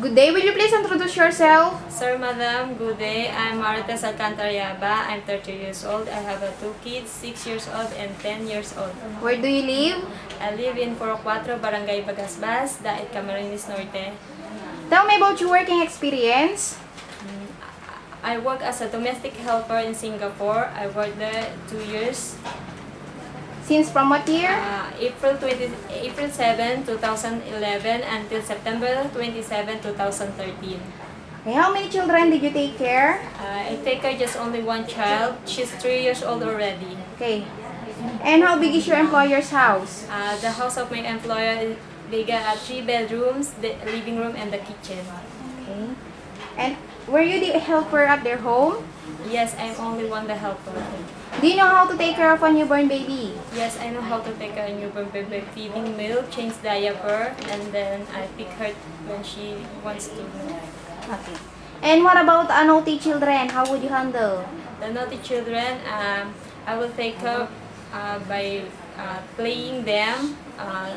Good day. Will you please introduce yourself? Sir, Madam, good day. I'm Marites Alcantara Yaba. I'm 30 years old. I have uh, two kids, 6 years old and 10 years old. Where do you live? I live in Purok Cuatro, Barangay Bagasbas, Daet Camarines Norte. Tell me about your working experience. I work as a domestic helper in Singapore. I worked there two years. Since from what year? Uh, April 20, April 7, 2011 until September 27, 2013. Okay, how many children did you take care? Uh, I take care just only one child. She's 3 years old already. Okay. And how big is your employer's house? Uh, the house of my employer, they got uh, three bedrooms, the living room, and the kitchen. Okay. And were you the helper at their home? Yes, I'm only one the helper. Do you know how to take care of a newborn baby? Yes, I know how to take a newborn baby, feeding milk, change diaper, and then I pick her when she wants to. Okay. And what about naughty children? How would you handle? The naughty children, um, I will take care uh, by uh, playing them, uh,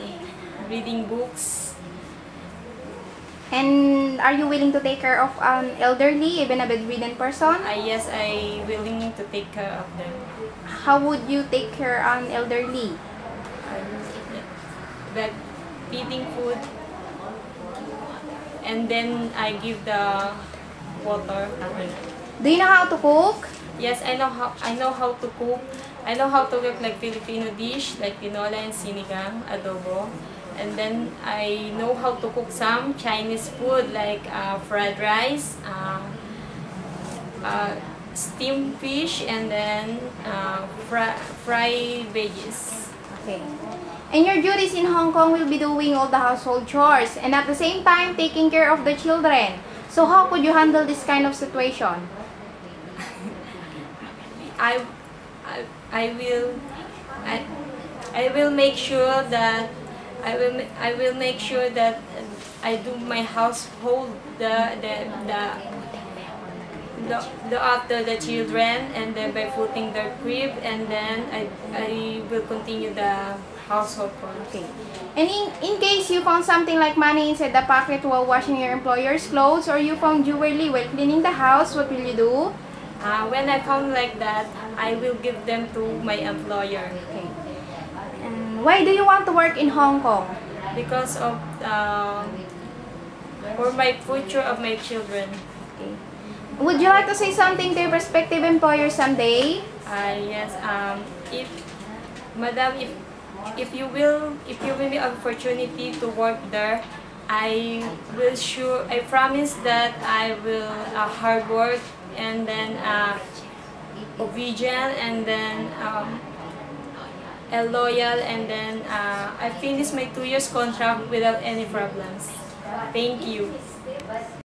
reading books. And are you willing to take care of an elderly, even a bedridden person? Uh, yes, I willing to take care of them. How would you take care an elderly? But feeding food, and then I give the water. Do you know how to cook? Yes, I know how I know how to cook. I know how to cook like Filipino dish like tinola and sinigang, adobo. And then I know how to cook some Chinese food like uh, fried rice, uh, uh, steamed fish, and then uh, fry, fried veggies. Okay. And your duties in Hong Kong will be doing all the household chores and at the same time taking care of the children. So how could you handle this kind of situation? I, I, I will, I, I will make sure that I will, I will make sure that I do my household the the the. The, the after the children and then by putting their crib and then I, I will continue the household. Okay. And in, in case you found something like money inside the pocket while washing your employer's clothes or you found jewelry while cleaning the house, what will you do? Uh, when I found like that, I will give them to my employer Okay. Why do you want to work in Hong Kong? because of uh, for my future of my children. Okay. Would you like to say something to your prospective employer someday? Uh, yes, um, if, madam, if, if you will, if you will be opportunity to work there, I will sure, I promise that I will uh, hard work and then uh, obedient and then um, a loyal and then uh, I finish my two years contract without any problems. Thank you.